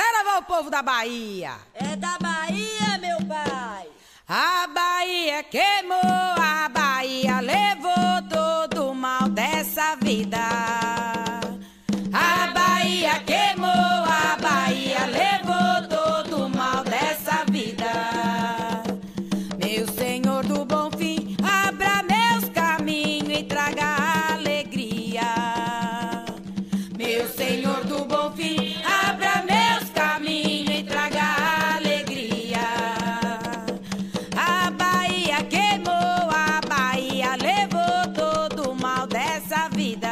Saravá o povo da Bahia. É da Bahia, meu pai. A Bahia queimou, a Bahia levou todo o mal dessa vida. A Bahia queimou, a Bahia levou todo o mal dessa vida. Meu Senhor do bom fim, abra meus caminhos e traga alegria. Meu Senhor do bom fim, vida.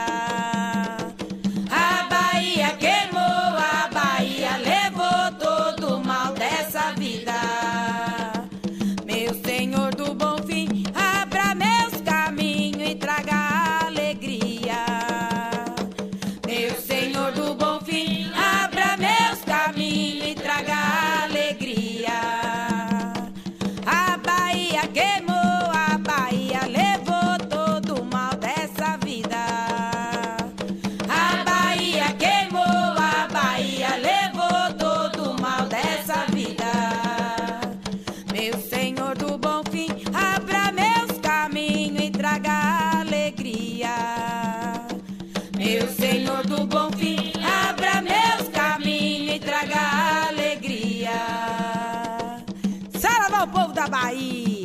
Meu Senhor do bom fim, abra meus caminhos e traga alegria. Saravá o povo da Bahia.